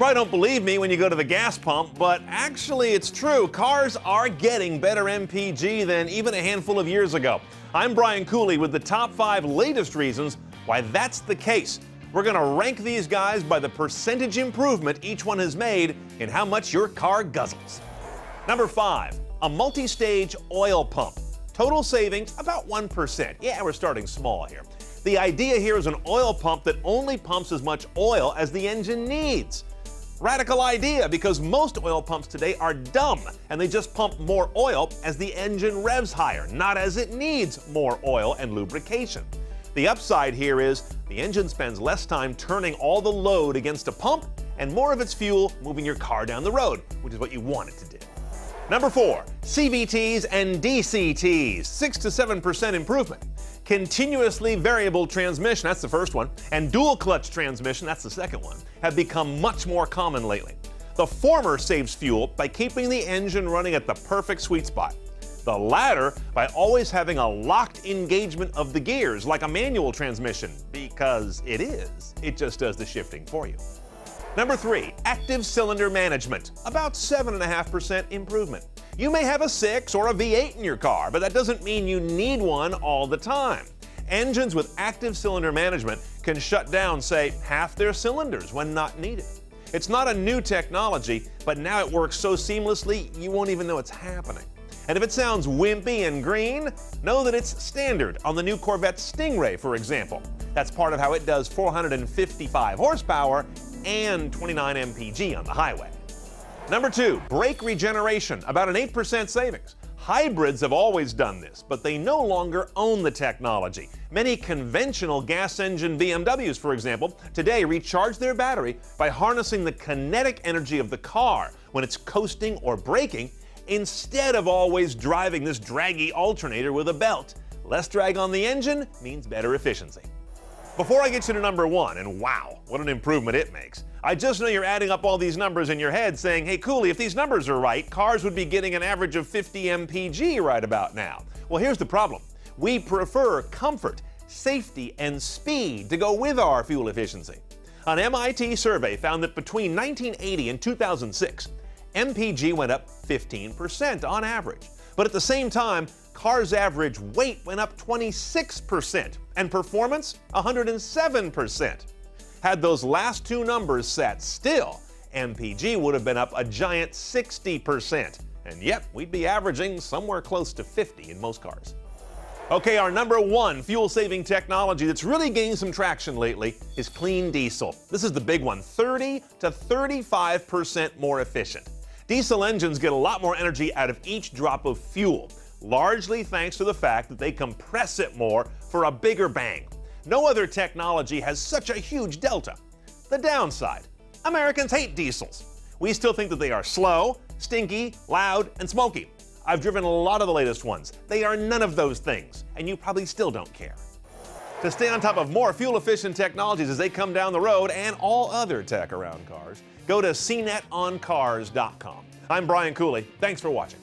probably don't believe me when you go to the gas pump, but actually it's true. Cars are getting better MPG than even a handful of years ago. I'm Brian Cooley with the top five latest reasons why that's the case. We're going to rank these guys by the percentage improvement each one has made in how much your car guzzles. Number five, a multi stage oil pump. Total savings about 1%. Yeah, we're starting small here. The idea here is an oil pump that only pumps as much oil as the engine needs. Radical idea because most oil pumps today are dumb and they just pump more oil as the engine revs higher, not as it needs more oil and lubrication. The upside here is the engine spends less time turning all the load against a pump and more of its fuel moving your car down the road, which is what you want it to do. Number four, CVTs and DCTs, 6 to 7% improvement. Continuously variable transmission, that's the first one, and dual clutch transmission, that's the second one, have become much more common lately. The former saves fuel by keeping the engine running at the perfect sweet spot. The latter by always having a locked engagement of the gears like a manual transmission, because it is. It just does the shifting for you. Number three, active cylinder management, about 7.5% improvement. You may have a 6 or a V8 in your car, but that doesn't mean you need one all the time. Engines with active cylinder management can shut down, say, half their cylinders when not needed. It's not a new technology, but now it works so seamlessly you won't even know it's happening. And if it sounds wimpy and green, know that it's standard on the new Corvette Stingray, for example. That's part of how it does 455 horsepower and 29 mpg on the highway. Number two, brake regeneration, about an 8% savings. Hybrids have always done this, but they no longer own the technology. Many conventional gas engine BMWs, for example, today recharge their battery by harnessing the kinetic energy of the car when it's coasting or braking instead of always driving this draggy alternator with a belt. Less drag on the engine means better efficiency. Before I get you to number one, and wow, what an improvement it makes, I just know you're adding up all these numbers in your head saying, hey, Cooley, if these numbers are right, cars would be getting an average of 50 mpg right about now. Well, here's the problem we prefer comfort, safety, and speed to go with our fuel efficiency. An MIT survey found that between 1980 and 2006, MPG went up 15% on average. But at the same time, cars' average weight went up 26%, and performance 107%. Had those last two numbers sat still, MPG would have been up a giant 60%. And yep, we'd be averaging somewhere close to 50 in most cars. Okay, our number one fuel saving technology that's really gained some traction lately is clean diesel. This is the big one 30 to 35% more efficient. Diesel engines get a lot more energy out of each drop of fuel, largely thanks to the fact that they compress it more for a bigger bang. No other technology has such a huge delta. The downside Americans hate diesels. We still think that they are slow, stinky, loud, and smoky. I've driven a lot of the latest ones. They are none of those things, and you probably still don't care. To stay on top of more fuel efficient technologies as they come down the road and all other tech around cars, go to cnetoncars.com. I'm Brian Cooley. Thanks for watching.